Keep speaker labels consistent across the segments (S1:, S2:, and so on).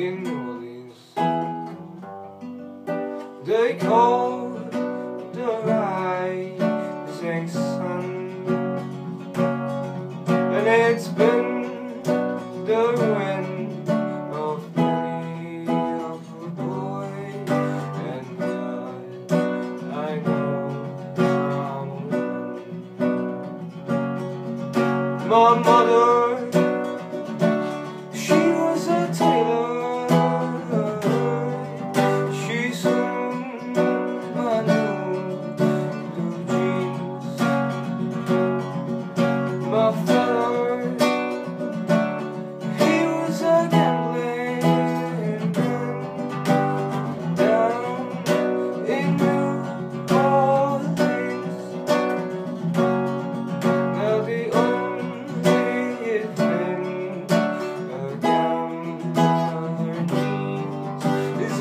S1: in New Orleans. They call My mother.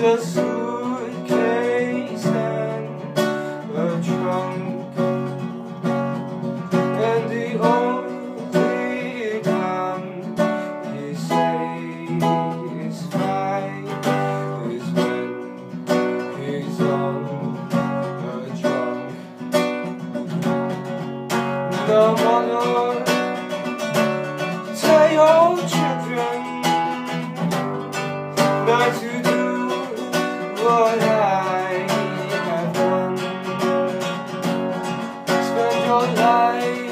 S1: A suitcase and a trunk And the only time he says fine Is when he's on a mother Tell your what I have done. Spend your life.